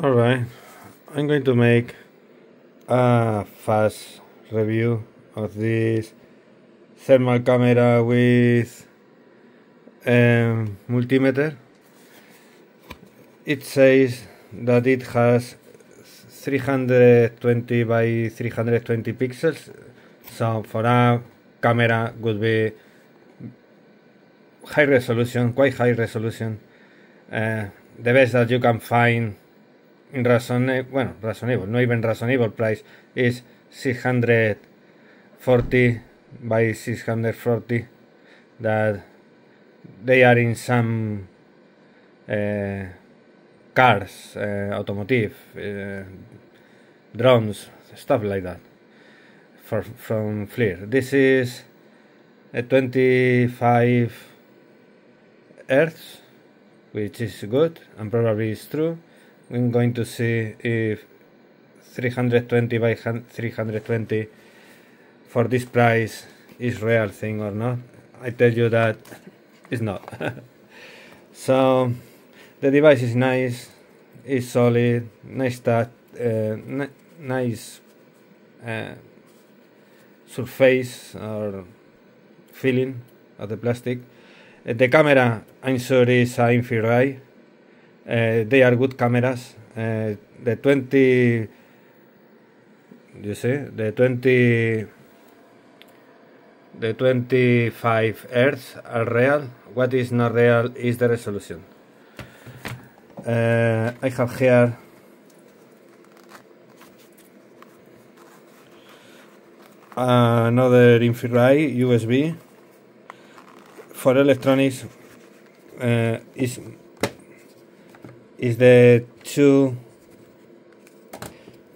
Alright, I'm going to make a fast review of this thermal camera with um, multimeter. It says that it has 320 by 320 pixels, so for a camera would be high resolution, quite high resolution. Uh, the best that you can find reasonable, bueno, reasonable, no even reasonable price is 640 by 640 that they are in some uh, cars, uh, automotive, uh, drones, stuff like that for, from FLIR. This is a 25 Hertz, which is good and probably is true. I'm going to see if 320 by 320 for this price is real thing or not. I tell you that it's not. so the device is nice, is solid, nice touch, uh, nice uh, surface or feeling of the plastic. Uh, the camera, I'm sure, is infrared uh, they are good cameras. Uh, the 20, you see, the 20, the 25 hertz are real. What is not real is the resolution. Uh, I have here another infrared USB for electronics uh, is is the two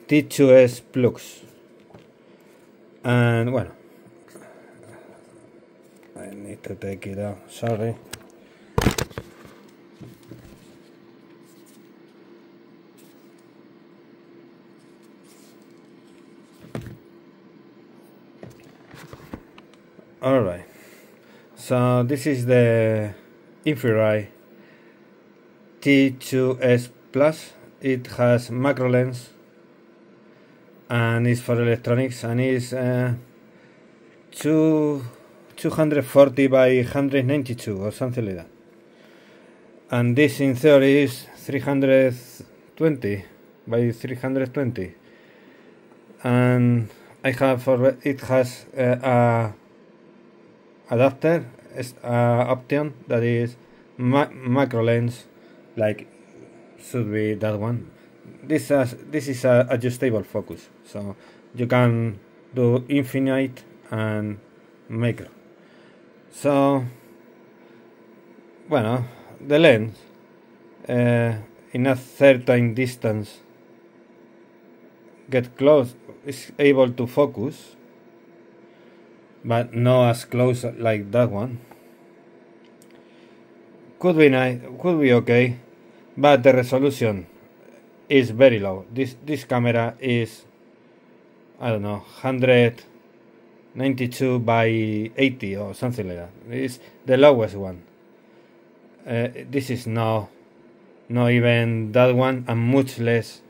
T2S Plus and well I need to take it out sorry. Alright so this is the infrared T2S Plus. It has macro lens and is for electronics and is uh, two, 240 by 192 or something like that. And this in theory is 320 by 320. And I have for it has uh, a adapter, a option that is ma macro lens like should be that one. This is this is a adjustable focus. So you can do infinite and macro so bueno the lens uh, in a certain distance get close is able to focus but not as close like that one could be nice, could be okay, but the resolution is very low. This this camera is I don't know 192 by 80 or something like that. It's the lowest one. Uh, this is no, not even that one, and much less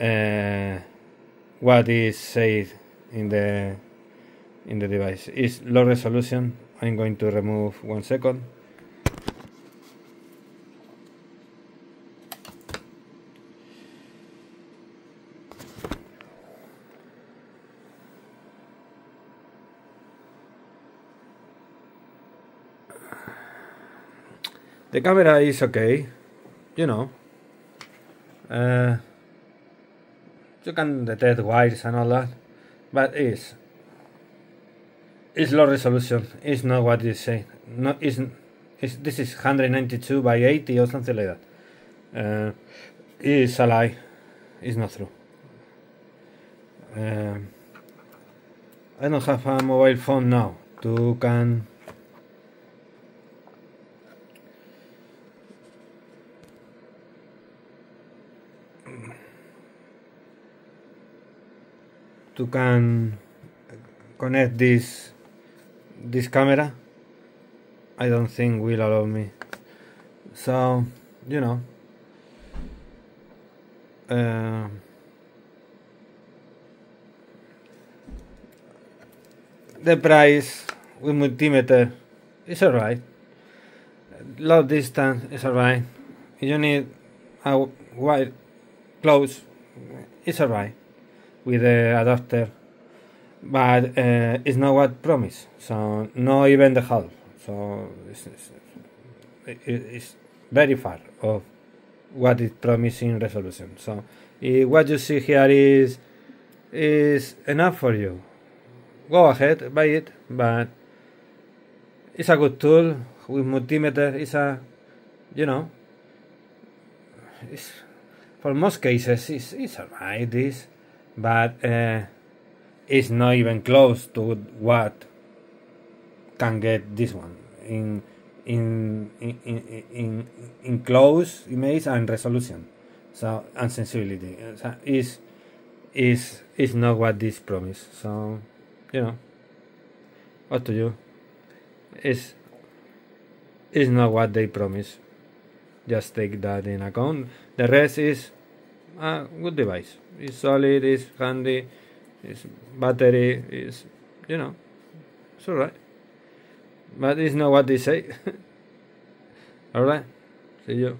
uh, what is said in the in the device. Is low resolution. I'm going to remove one second. The camera is okay, you know. Uh, you can detect wires and all that, but it's it's low resolution. It's not what you say. No, it's, it's this is 192 by 80 or something like that. Uh, it's a lie. It's not true. Uh, I don't have a mobile phone now to can to can connect this this camera I don't think will allow me so you know uh, the price with multimeter is alright. Low distance is alright. You need a wide close, it's alright with the adapter, but uh, it's not what promised. So not even the half. So it's, it's, it's very far of what is promising resolution. So uh, what you see here is is enough for you. Go ahead, buy it, but it's a good tool with multimeter. It's a, you know, it's for most cases it's, it's alright. This, but uh, it's not even close to what can get this one. In in in in in, in close image and resolution. So and sensibility. So is is is not what this promise. So you know what to you. Is is not what they promise. Just take that in account. The rest is a good device. It's solid it's handy it's battery is you know it's alright but it's not what they say. Alright see you